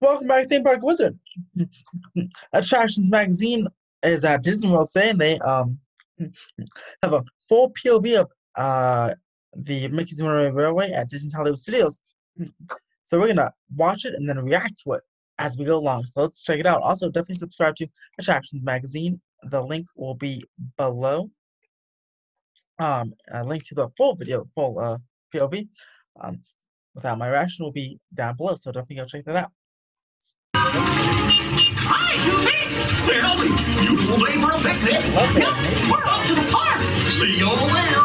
Welcome back, to Theme Park Wizard. Attractions Magazine is at Disney World saying they um have a full POV of uh the Mickey's Runaway Railway at Disney Hollywood Studios. So we're gonna watch it and then react to it as we go along. So let's check it out. Also, definitely subscribe to Attractions Magazine. The link will be below. Um, a link to the full video, full uh POV. Um, without my reaction will be down below. So definitely go check that out. Hi, Goofy! Well, beautiful day for a picnic. Love Yep, we're off to the park. See you all there.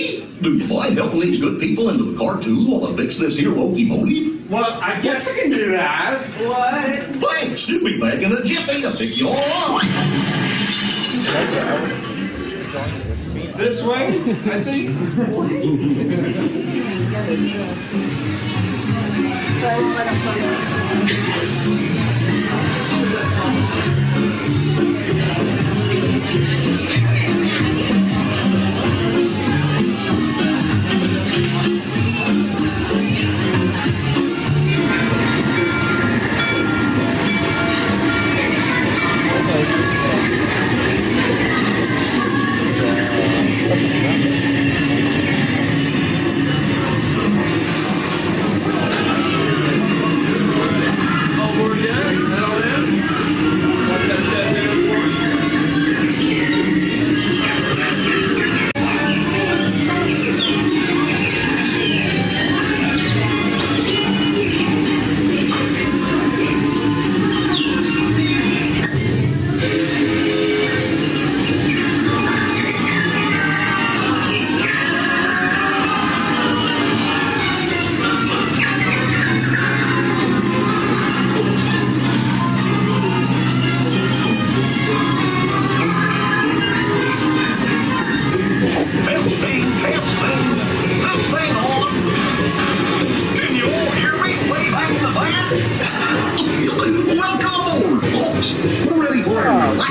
Me? Do you mind helping these good people into the cartoon while I fix this here locomotive? Well, I guess I can do that. What? Thanks. You'll Be back in a jiffy to pick you all up. This way, I think.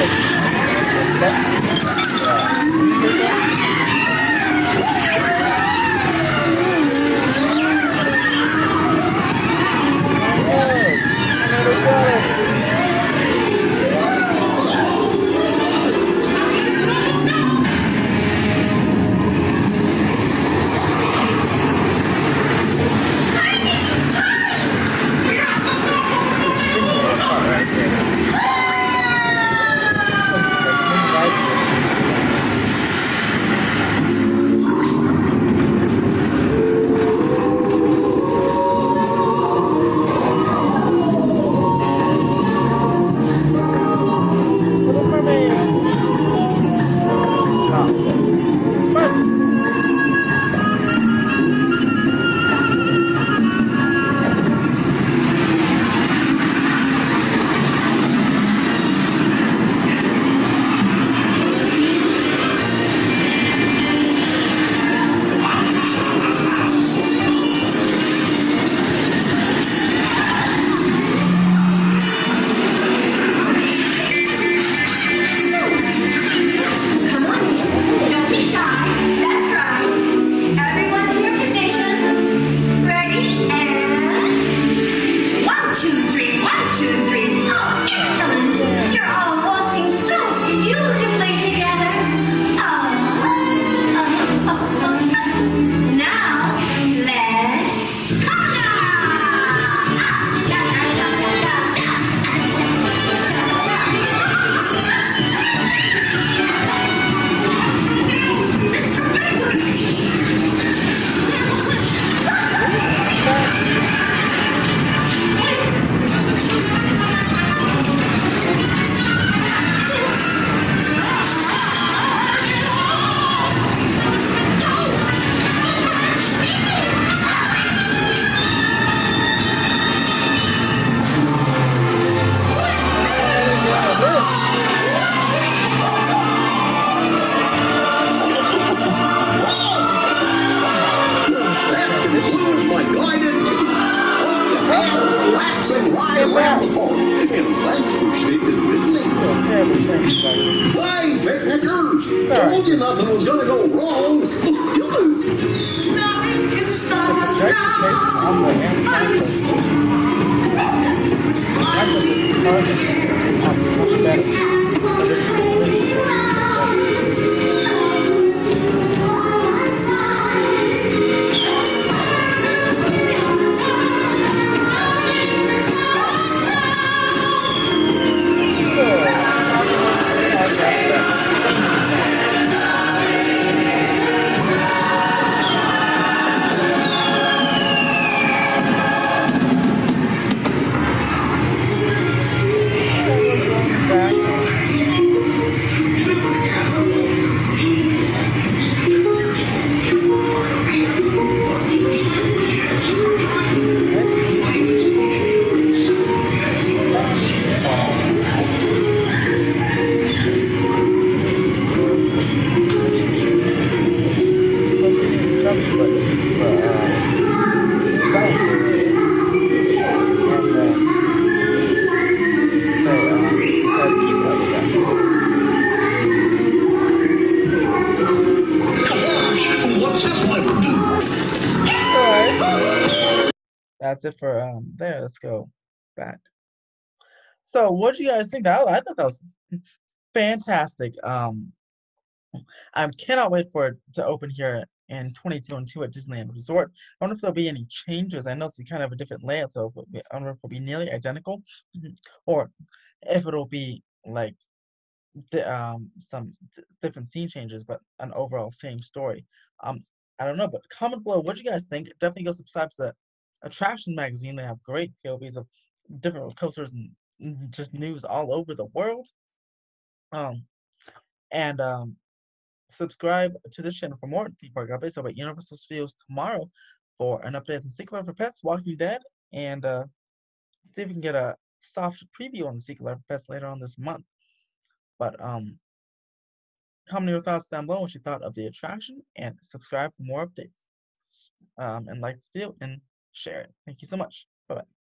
Little around for and life for sticking with me. Why, picnickers, told you nothing was going to go wrong. Nothing can stop us now. I'm That's it for um there. Let's go back. So what do you guys think? I, thought that was fantastic. Um I cannot wait for it to open here in 22 and 2 at Disneyland Resort. I wonder if there'll be any changes. I know it's kind of a different layout, so I wonder if it'll be nearly identical or if it'll be like um, some different scene changes, but an overall same story. Um, I don't know, but comment below what you guys think. Definitely go subscribe to the Attraction Magazine. They have great POVs of different coasters and just news all over the world. Um, and um, subscribe to this channel for more theme park updates about Universal Studios tomorrow for an update on Life of Pets, Walking Dead, and uh, see if we can get a soft preview on the Life of Pets later on this month. But um, comment your thoughts down below what you thought of the attraction, and subscribe for more updates. Um, and like this video and share it. Thank you so much. Bye bye.